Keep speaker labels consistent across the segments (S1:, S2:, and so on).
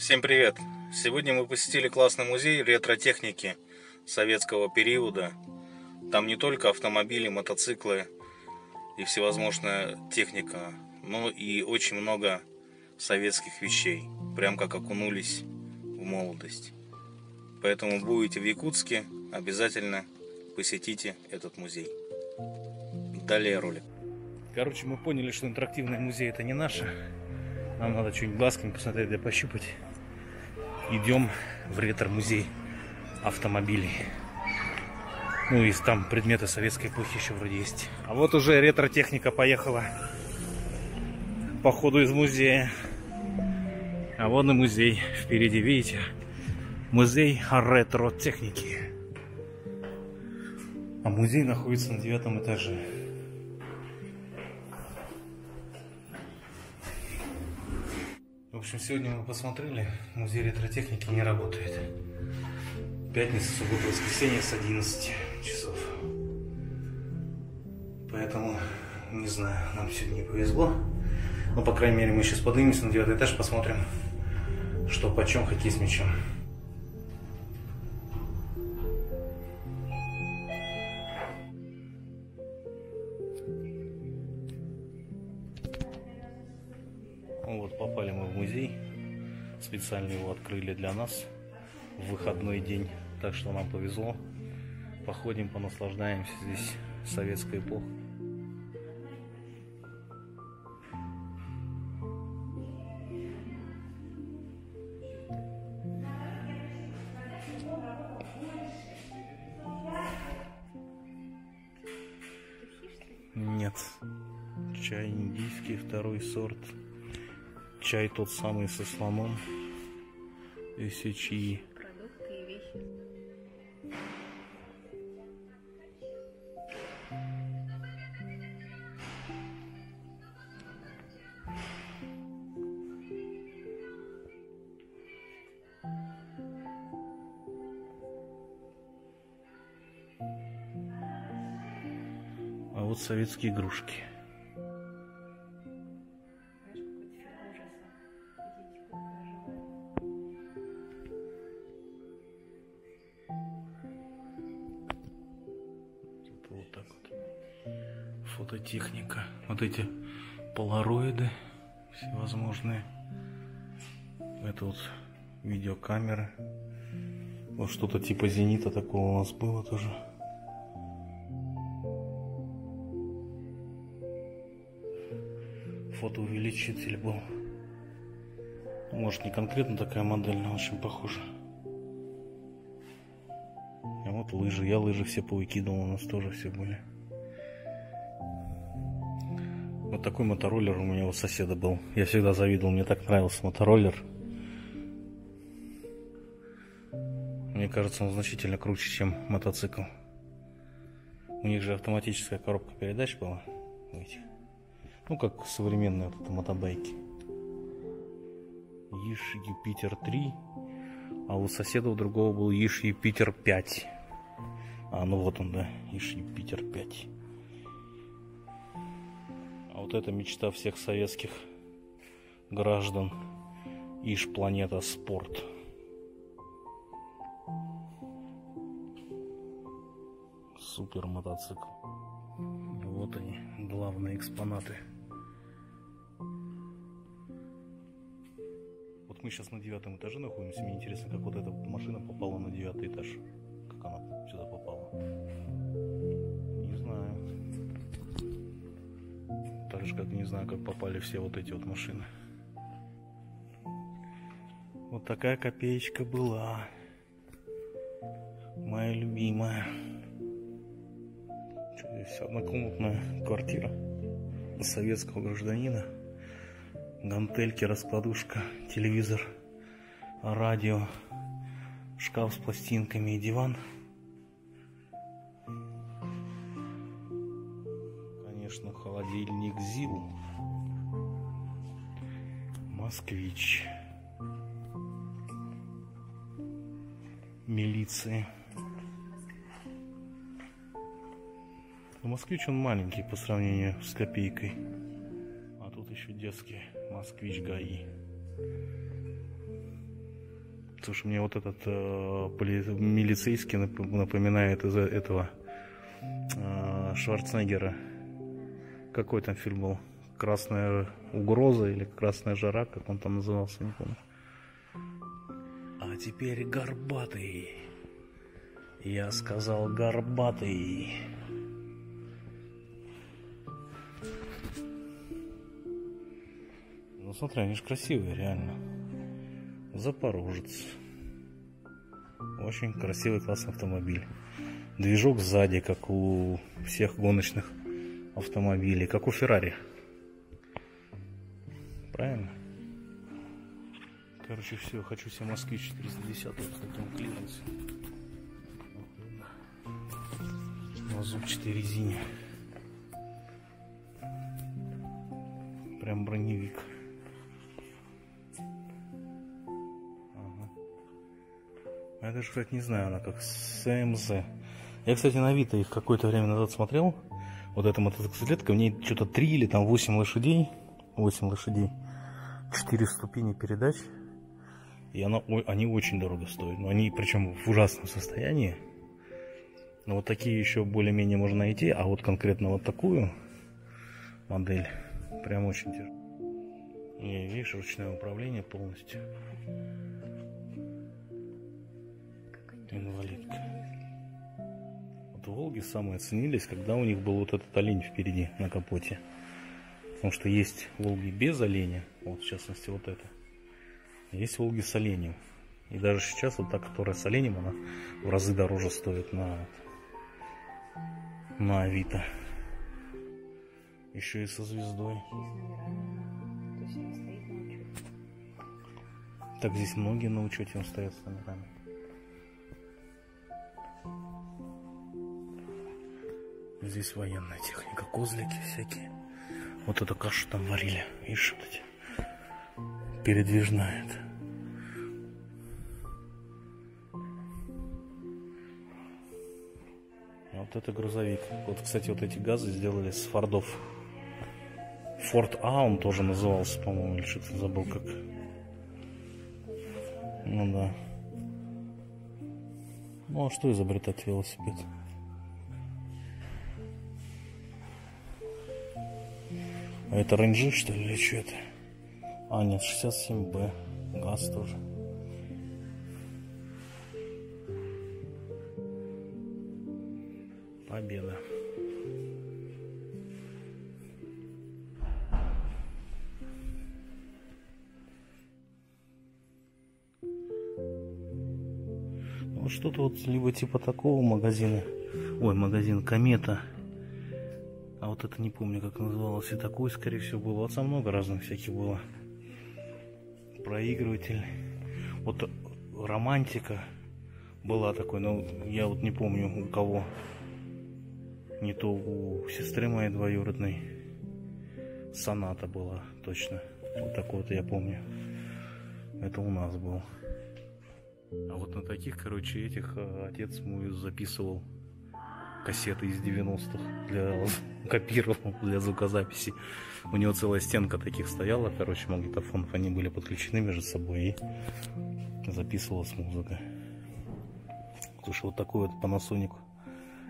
S1: Всем привет! Сегодня мы посетили классный музей ретро-техники советского периода. Там не только автомобили, мотоциклы и всевозможная техника, но и очень много советских вещей. Прям как окунулись в молодость. Поэтому будете в Якутске, обязательно посетите этот музей. Далее ролик. Короче, мы поняли, что интерактивный музей это не наше. Нам надо что-нибудь глазками посмотреть, да пощупать. Идем в ретро-музей автомобилей. Ну и там предметы советской эпохи еще вроде есть. А вот уже ретро-техника поехала по ходу из музея. А вон и музей впереди, видите? Музей ретро-техники. А музей находится на девятом этаже. Общем, сегодня мы посмотрели, музей ретротехники не работает. Пятница, суббота, воскресенье с 11 часов. Поэтому, не знаю, нам сегодня не повезло. Но, по крайней мере, мы сейчас поднимемся на девятый этаж, посмотрим, что почем хоккей с мячом. Попали мы в музей. Специально его открыли для нас в выходной день. Так что нам повезло. Походим, понаслаждаемся здесь советской эпохой. Нет. Чай индийский, второй сорт. Чай тот самый со слоном.
S2: Продукты и вещи.
S1: А вот советские игрушки. Фототехника. Вот эти полароиды всевозможные. Это вот видеокамеры. Вот что-то типа зенита такого у нас было тоже. фотоувеличитель был. Может не конкретно такая модель, но очень похожа. А вот лыжи. Я лыжи все повыкидывал, у нас тоже все были. Вот такой мотороллер у меня у соседа был. Я всегда завидовал, мне так нравился мотороллер. Мне кажется, он значительно круче, чем мотоцикл. У них же автоматическая коробка передач была. Ну, как современные вот это мотобайки. Иш Юпитер 3. А у соседа у другого был Иш Юпитер 5. А, ну вот он, да. Иш Юпитер 5. А вот это мечта всех советских граждан. Иш Планета Спорт. Супер мотоцикл. Вот они, главные экспонаты. Вот мы сейчас на девятом этаже находимся. Мне интересно, как вот эта машина попала на девятый этаж. Же, как не знаю, как попали все вот эти вот машины. Вот такая копеечка была. Моя любимая. Здесь? Однокомнатная квартира советского гражданина. Гантельки, раскладушка, телевизор, радио, шкаф с пластинками и диван. Холодильник ЗИЛ. Москвич. Милиции. Но москвич он маленький по сравнению с копейкой. А тут еще детский москвич ГАИ. Слушай, мне вот этот э, милицейский напоминает из этого э, Шварценеггера. Какой там фильм был? Красная угроза или Красная жара, как он там назывался, не помню. А теперь горбатый. Я сказал горбатый. Ну смотри, они же красивые, реально. Запорожец. Очень красивый, классный автомобиль. Движок сзади, как у всех гоночных автомобилей, как у Феррари. Правильно? Короче, все, хочу себе Москвич 410 с таким клиренсом. На зубчатой резине. Прям броневик. Я даже, кстати, не знаю, она как СМЗ. Я, кстати, на Авито их какое-то время назад смотрел. Вот эта мотоциклетка, в ней что-то 3 или там 8 лошадей. 8 лошадей. 4 ступени передач. И она, они очень дорого стоят. Но они, причем в ужасном состоянии. Но вот такие еще более-менее можно найти. А вот конкретно вот такую модель прям очень тяжело. И видишь, ручное управление полностью. Инвалидка. Волги самые ценились, когда у них был вот этот олень впереди на капоте. Потому что есть Волги без оленя, вот в частности вот это. Есть Волги с оленем. И даже сейчас вот та, которая с оленем, она в разы дороже стоит на, на Авито. Еще и со звездой. Так здесь многие на учете он стоят с номерами. Здесь военная техника, козлики всякие. Вот эту кашу там варили. Видишь, вот эти. Передвижная это. Вот это грузовик. Вот, кстати, вот эти газы сделали с фордов. Форд А он тоже назывался, по-моему, или что-то забыл как. Ну да. Ну а что изобретать велосипед? Это рейнджи, что ли, или что это? А, нет, 67Б. Газ тоже. Победа. Ну, что-то вот либо типа такого магазина. Ой, магазин Комета. А вот это не помню, как называлось. И такой, скорее всего, было. Отца много разных всяких было. Проигрыватель. Вот романтика была такой, но я вот не помню у кого. Не то у сестры моей двоюродной. Соната была, точно. Вот такой вот я помню. Это у нас был. А вот на таких, короче, этих э, отец мой записывал кассеты из 90-х для копировал для звукозаписи. У него целая стенка таких стояла, короче, магнитофонов. Они были подключены между собой и записывалась музыка. Слушай, вот такой вот Panasonic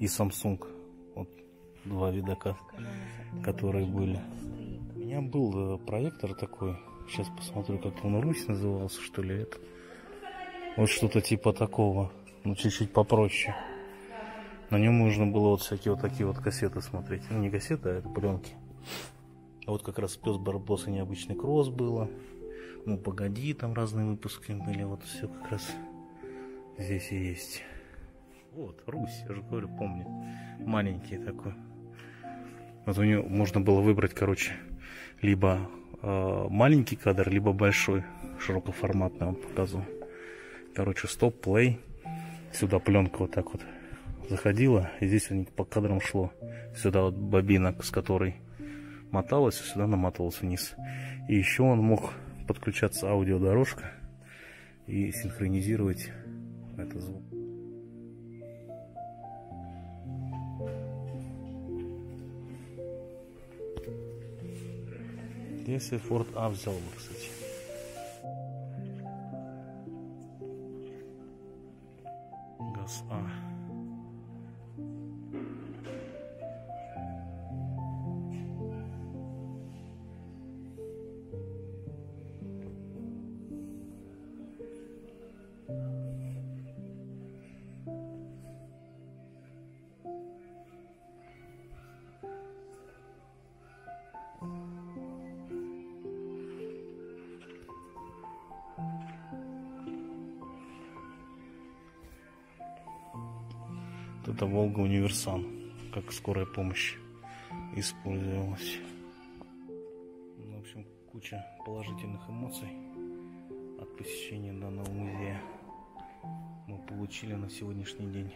S1: и Samsung. Вот два видака, которые были. У меня был э, проектор такой. Сейчас посмотрю, как он Русь назывался, что ли, это. Вот что-то типа такого. Ну, чуть-чуть попроще. На нем можно было вот всякие вот такие вот кассеты смотреть. Ну, не кассеты, а это пленки. А вот как раз пес Барбос и необычный кросс было. Ну, погоди, там разные выпуски были. Вот все как раз здесь и есть. Вот, Русь, я же говорю, помню. Маленький такой. Вот у него можно было выбрать, короче, либо э, маленький кадр, либо большой, широкоформатный он показывал. Короче, стоп, плей. Сюда пленка вот так вот заходила, и здесь у них по кадрам шло. Сюда вот бобина, с которой моталась, сюда наматывалась вниз. И еще он мог подключаться аудиодорожка и синхронизировать этот звук. Если Ford A взял бы, кстати. Вот это Волга Универсан, как скорая помощь использовалась. Ну, в общем, куча положительных эмоций от посещения данного музея мы получили на сегодняшний день.